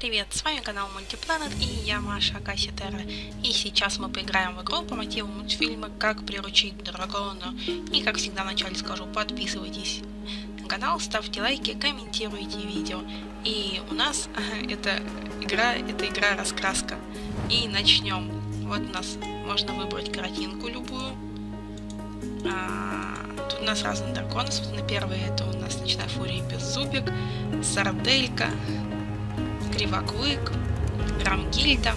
привет, с вами канал Мультипланет и я Маша Касситера. И сейчас мы поиграем в игру по мотиву мультфильма «Как приручить дракона». И как всегда вначале скажу, подписывайтесь на канал, ставьте лайки, комментируйте видео. И у нас эта игра, это игра раскраска. И начнем. Вот у нас можно выбрать картинку любую. А, тут у нас разные драконы. Собственно, первый это у нас Ночная Фурия без зубик, Сарделька, Кривоклык, Рамгильда,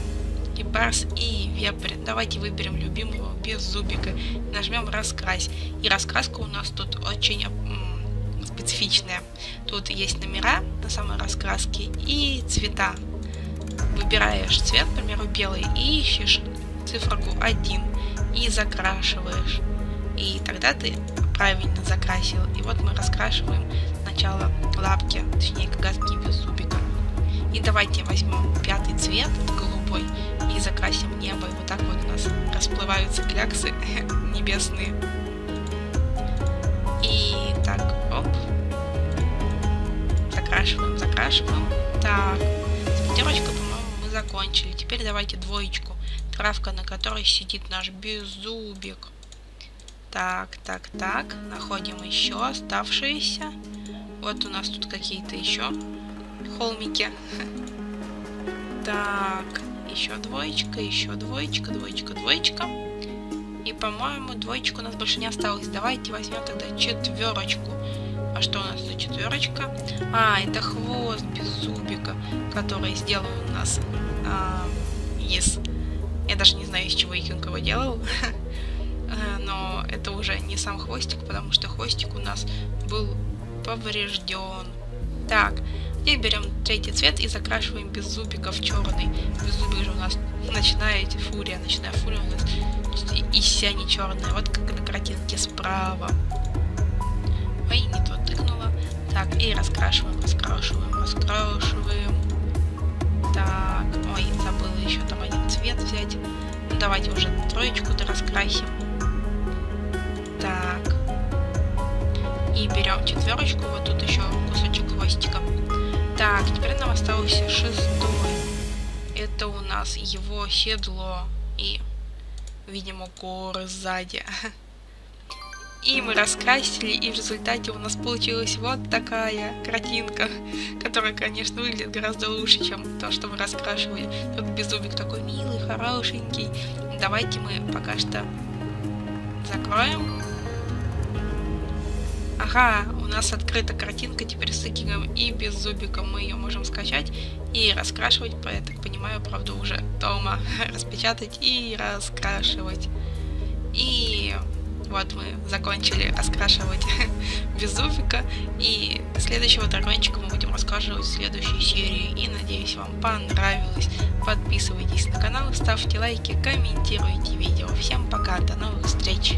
и Барс и Вепрь. Давайте выберем любимого без зубика. Нажмем раскрась. И раскраска у нас тут очень специфичная. Тут есть номера на самой раскраске и цвета. Выбираешь цвет, к примеру, белый, и ищешь циферку 1 и закрашиваешь. И тогда ты правильно закрасил. И вот мы раскрашиваем сначала лапки, точнее коготки без зубика. И давайте возьмем пятый цвет, голубой, и закрасим небо. И вот так вот у нас расплываются кляксы небесные. И так, оп. Закрашиваем, закрашиваем. Так, с пятерочкой, по-моему, мы закончили. Теперь давайте двоечку. Травка, на которой сидит наш беззубик. Так, так, так. Находим еще оставшиеся. Вот у нас тут какие-то еще холмике. Так, еще двоечка, еще двоечка, двоечка, двоечка. И, по-моему, двоечка у нас больше не осталось. Давайте возьмем тогда четверочку. А что у нас за четверочка? А, это хвост без зубика, который сделал у нас а, из... Я даже не знаю, из чего Икинг его делал. Но это уже не сам хвостик, потому что хвостик у нас был поврежден. Так, и берем третий цвет и закрашиваем без зубиков черный. Без зубик же у нас начинает фурия, начиная фурия у нас и сяни черная. Вот как на картинке справа. Ой, не то тыкнула. Так, и раскрашиваем, раскрашиваем, раскрашиваем. Так, ой, забыла еще там один цвет взять. Ну, давайте уже троечку-то раскрасим. Так. И берем четверочку, вот тут еще кусочек хвостика. Так, теперь нам остался шестой. Это у нас его седло и, видимо, горы сзади. И мы раскрасили, и в результате у нас получилась вот такая картинка, которая, конечно, выглядит гораздо лучше, чем то, что мы раскрашивали. Тут беззубик такой милый, хорошенький. Давайте мы пока что закроем Ага, у нас открыта картинка теперь с Икигом и без зубика. Мы ее можем скачать и раскрашивать, я так понимаю, правда, уже дома. Распечатать и раскрашивать. И вот мы закончили раскрашивать без зубика. И следующего дракончика мы будем раскрашивать в следующей серии. И надеюсь, вам понравилось. Подписывайтесь на канал, ставьте лайки, комментируйте видео. Всем пока, до новых встреч!